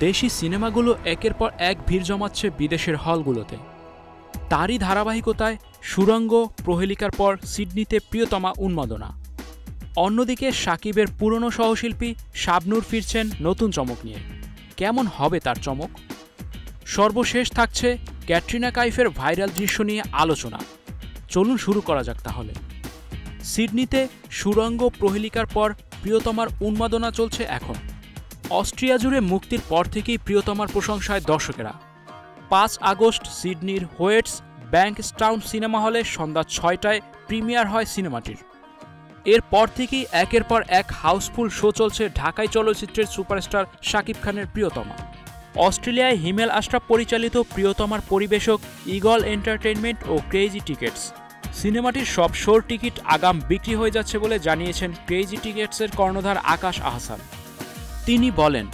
দেশি সিনেমাগুলো একের পর এক ভিড় জমাচ্ছে বিদেশের হলগুলোতে। তারই ধারাবাহিকতায় সুরঙ্গ প্রহেলিকার পর সিডনিতে প্রিয়তমা উন্মাদনা। অন্যদিকে সাকিবের পুরনো সহশিল্পী শাবনূর ফিরছেন নতুন চমক নিয়ে। কেমন হবে তার চমক? সর্বশেষ থাকছে ক্যাটরিনা কাইফের ভাইরাল দৃশ্য নিয়ে আলোচনা। চলুন শুরু করা যাক তাহলে। সিডনিতে সুরঙ্গ প্রহেলিকার পর প্রিয়তমার উন্মাদনা চলছে এখন। অস্ট্রিয়া জুড়ে মুক্তির পর থেকেই প্রিয়তমার প্রশংসায় দর্শকেরা। পাঁচ আগস্ট সিডনির হোয়েটস ব্যাংকস্টাউন সিনেমা হলে সন্ধ্যা ছয়টায় প্রিমিয়ার হয় সিনেমাটির। এরপর থেকেই একের পর এক হাউসফুল শো চলছে ঢাকাই চলচ্চিত্রের সুপারস্টার শাকিব খানের প্রিয়তমা। অস্ট্রেলিয়ায় হিমেল আশরাফ পরিচালিত প্রিয়তমার পরিবেশক ইগল এন্টারটেনমেন্ট ও ক্রেজি টিকেটস। সিনেমাটির সব শোর টিকিট আগাম বিক্রি হয়ে যাচ্ছে বলে জানিয়েছেন ক্রেজি টিকেটসের কর্ণধার আকাশ আহসান। তিনি বলেন,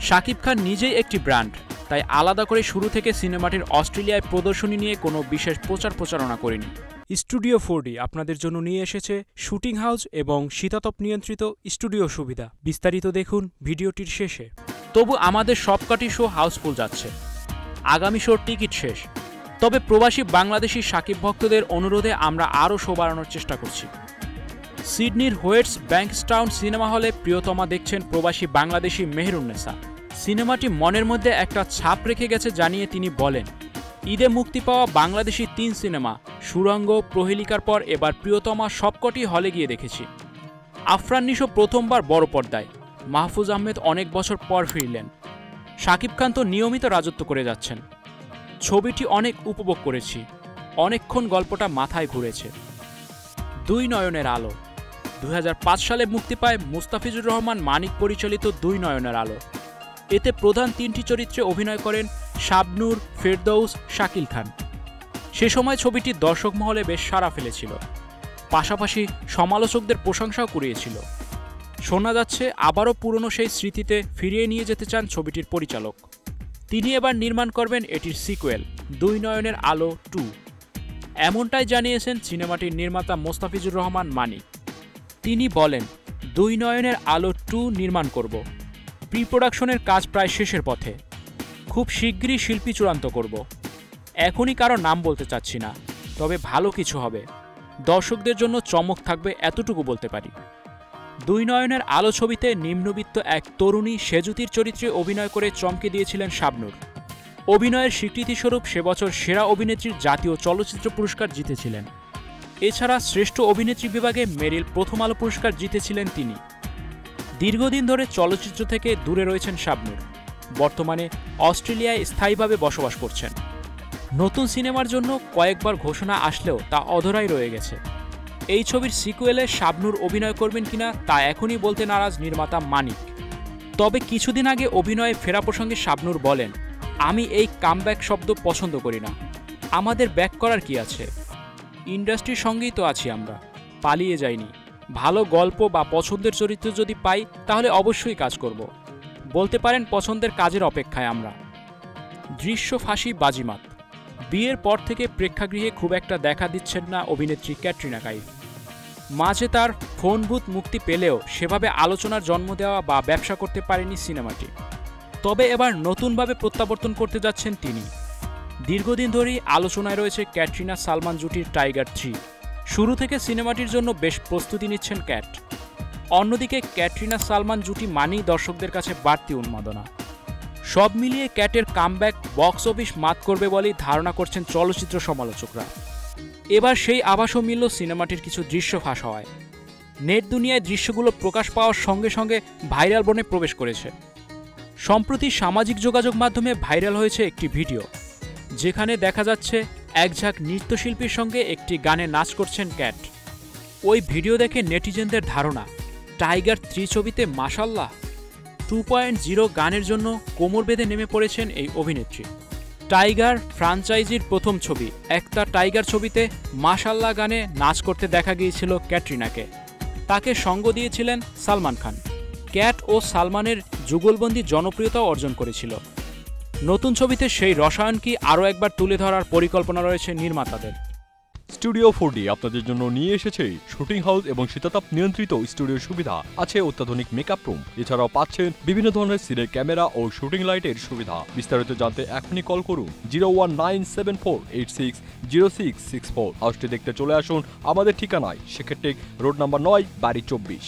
শাকিব খান নিজেই একটি ব্র্যান্ড, তাই আলাদা করে শুরু থেকে সিনেমাটির অস্ট্রেলিয়ায় প্রদর্শনী নিয়ে কোনো বিশেষ প্রচার প্রচারণা করিনি। স্টুডিও ফোরডি আপনাদের জন্য নিয়ে এসেছে শুটিং হাউস এবং শীতাতপ নিয়ন্ত্রিত স্টুডিও সুবিধা। বিস্তারিত দেখুন ভিডিওটির শেষে। তবু আমাদের সবকটি শো হাউসফুল যাচ্ছে। আগামী শোর টিকিট শেষ। তবে প্রবাসী বাংলাদেশি সাকিব ভক্তদের অনুরোধে আমরা আরও শো বাড়ানোর চেষ্টা করছি। সিডনির হোয়েটস ব্যাংকস্টাউন সিনেমা হলে প্রিয়তমা দেখছেন প্রবাসী বাংলাদেশি মেহরুন্নেসা সিনেমাটি মনের মধ্যে একটা ছাপ রেখে গেছে জানিয়ে তিনি বলেন, ঈদে মুক্তি পাওয়া বাংলাদেশি তিন সিনেমা, সুরঙ্গ, প্রহেলিকার পর এবার প্রিয়তমা সবকটি হলে গিয়ে দেখেছি। আফরান নিশো প্রথমবার বড় পর্দায়, মাহফুজ আহমেদ অনেক বছর পর ফিরলেন। শাকিব খান তো নিয়মিত রাজত্ব করে যাচ্ছেন। ছবিটি অনেক উপভোগ করেছি, অনেকক্ষণ গল্পটা মাথায় ঘুরেছে। দুই নয়নের আলো দু হাজার পাঁচ সালে মুক্তি পায় মুস্তাফিজুর রহমান মানিক পরিচালিত দুই নয়নের আলো। এতে প্রধান তিনটি চরিত্রে অভিনয় করেন শাবনুর, ফেরদৌস, শাকিল খান। সে সময় ছবিটি দর্শক মহলে বেশ সাড়া ফেলেছিল। পাশাপাশি সমালোচকদের প্রশংসাও কুড়িয়েছিল। শোনা যাচ্ছে, আবারও পুরনো সেই স্মৃতিতে ফিরিয়ে নিয়ে যেতে চান ছবিটির পরিচালক। তিনি এবার নির্মাণ করবেন এটির সিকুয়েল, দুই নয়নের আলো টু। এমনটাই জানিয়েছেন সিনেমাটির নির্মাতা মোস্তাফিজুর রহমান মানিক। তিনি বলেন, দুই নয়নের আলো টু নির্মাণ করব। প্রি প্রোডাকশনের কাজ প্রায় শেষের পথে। খুব শিগগিরই শিল্পী চূড়ান্ত করব। এখনই কারও নাম বলতে চাচ্ছি না, তবে ভালো কিছু হবে। দর্শকদের জন্য চমক থাকবে এতটুকু বলতে পারি। দুই নয়নের আলো ছবিতে নিম্নবিত্ত এক তরুণী সেজুতির চরিত্রে অভিনয় করে চমকে দিয়েছিলেন শাবনূর। অভিনয়ের স্বীকৃতিস্বরূপ সে বছর সেরা অভিনেত্রীর জাতীয় চলচ্চিত্র পুরস্কার জিতেছিলেন। এছাড়া শ্রেষ্ঠ অভিনেত্রী বিভাগে মেরিল প্রথম আলো পুরস্কার জিতেছিলেন তিনি। দীর্ঘদিন ধরে চলচ্চিত্র থেকে দূরে রয়েছেন শাবনূর। বর্তমানে অস্ট্রেলিয়ায় স্থায়ীভাবে বসবাস করছেন। নতুন সিনেমার জন্য কয়েকবার ঘোষণা আসলেও তা অধরাই রয়ে গেছে। এই ছবির সিকুয়েলে শাবনূর অভিনয় করবেন কিনা তা এখনই বলতে নারাজ নির্মাতা মানিক। তবে কিছুদিন আগে অভিনয়ে ফেরা প্রসঙ্গে শাবনূর বলেন, আমি এই কামব্যাক শব্দ পছন্দ করি না। আমাদের ব্যাক করার কি আছে? ইন্ডাস্ট্রির সঙ্গেই তো আছি আমরা। পালিয়ে যাইনি। ভালো গল্প বা পছন্দের চরিত্র যদি পাই, তাহলে অবশ্যই কাজ করব। বলতে পারেন পছন্দের কাজের অপেক্ষায় আমরা। দৃশ্য ফাঁসি বাজিমাত। বিয়ের পর থেকে প্রেক্ষাগৃহে খুব একটা দেখা দিচ্ছেন না অভিনেত্রী ক্যাটরিনা কাইফ। মাঝে তার ফোন বুথ মুক্তি পেলেও সেভাবে আলোচনার জন্ম দেওয়া বা ব্যবসা করতে পারেনি সিনেমাটি। তবে এবার নতুনভাবে প্রত্যাবর্তন করতে যাচ্ছেন তিনি। দীর্ঘদিন ধরেই আলোচনায় রয়েছে ক্যাটরিনা সালমান জুটির টাইগার থ্রি। শুরু থেকে সিনেমাটির জন্য বেশ প্রস্তুতি নিচ্ছেন ক্যাট। অন্যদিকে ক্যাটরিনা সালমান জুটি মানেই দর্শকদের কাছে বাড়তি উন্মাদনা। সব মিলিয়ে ক্যাটের কামব্যাক বক্স অফিস মাত করবে বলেই ধারণা করছেন চলচ্চিত্র সমালোচকরা। এবার সেই আভাসও মিলল সিনেমাটির কিছু দৃশ্য ফাঁস হওয়ায়। নেট দুনিয়ায় দৃশ্যগুলো প্রকাশ পাওয়ার সঙ্গে সঙ্গে ভাইরাল বনে প্রবেশ করেছে। সম্প্রতি সামাজিক যোগাযোগ মাধ্যমে ভাইরাল হয়েছে একটি ভিডিও। যেখানে দেখা যাচ্ছে এক ঝাঁক নৃত্যশিল্পীর সঙ্গে একটি গানে নাচ করছেন ক্যাট। ওই ভিডিও দেখে নেটিজেনদের ধারণা, টাইগার থ্রি ছবিতে মাসাল্লাহ টু পয়েন্ট জিরো গানের জন্য কোমর বেঁধে নেমে পড়েছেন এই অভিনেত্রী। টাইগার ফ্রাঞ্চাইজির প্রথম ছবি, একটা টাইগার ছবিতে মাশাল্লাহ গানে নাচ করতে দেখা গিয়েছিল ক্যাটরিনাকে। তাকে সঙ্গ দিয়েছিলেন সালমান খান। ক্যাট ও সালমানের যুগলবন্দি জনপ্রিয়তাও অর্জন করেছিল। নতুন ছবিতে সেই রসায়ন কি আরও একবার তুলে ধরার পরিকল্পনা রয়েছে নির্মাতাদের? স্টুডিও ফোর আপনাদের জন্য নিয়ে এসেছে শুটিং হাউস এবং শীতাতাপ নিয়ন্ত্রিত স্টুডিওর সুবিধা। আছে অত্যাধুনিক মেকআপ রুম, এছাড়াও পাচ্ছেন বিভিন্ন ধরনের সিনের ক্যামেরা ও শুটিং লাইটের সুবিধা। বিস্তারিত জানতে এখনই কল করুন zero one nine seven four eight six zero six six four. হাউসটি দেখতে চলে আসুন আমাদের ঠিকানায়, সেক্ষেত্রে রোড নাম্বার নয়, বাড়ি চব্বিশ।